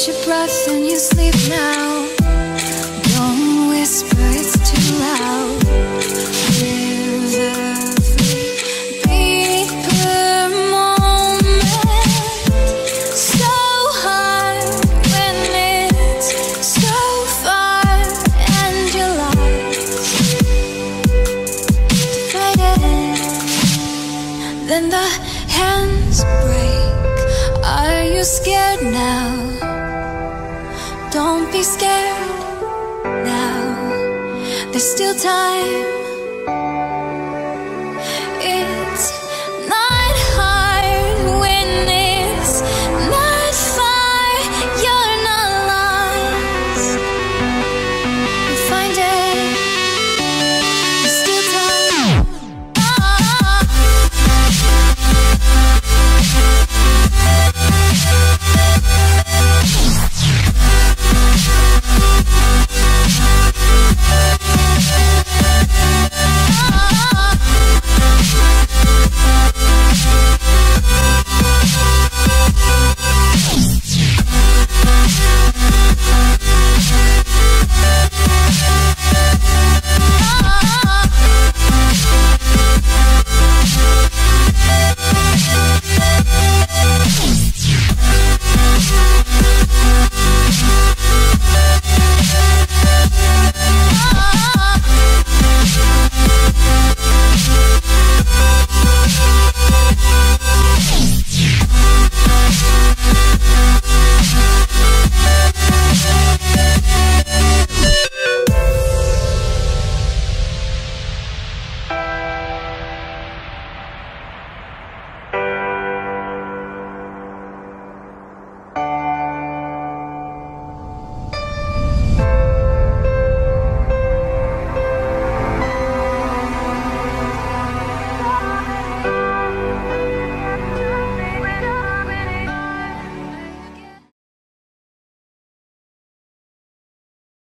Catch your breath when you sleep now. Don't whisper, it's too loud. Live moment. So hard when it's so far and. Then the hands break. Are you scared now? Don't be scared now. There's still time